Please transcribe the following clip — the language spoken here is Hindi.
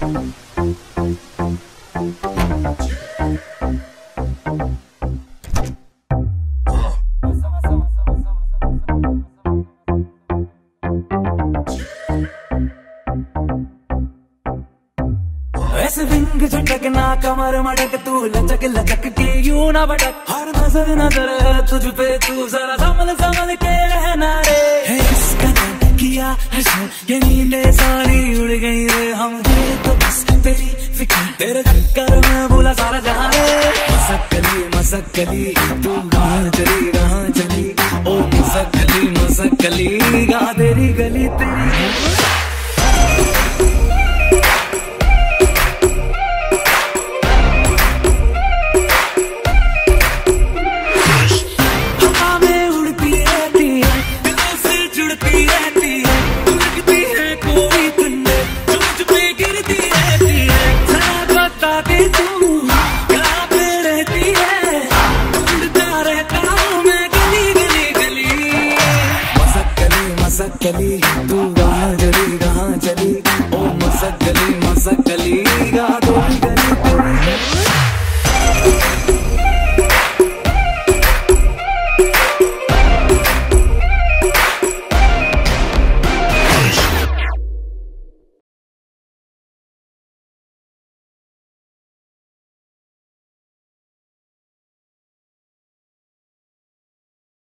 ऐसे विंग झटकना, कमर मटक तू लचक लचक के यू ना भटक। हर नज़र नज़र तुझ पे, तू जरा संभल संभल के रहना रे। किया ये नींदे सारी उड़ गई चक्कर में बोला सारा जहाँ कली मसक्कली मसक्कली तू कहाँ चली कहाँ चली? ओ मसक्कली मसक्कली गा तेरी गली तेरी? मसकली तू कहाँ चली कहाँ चली? ओ मसकली मसकली गाड़ी गली तेरी गली।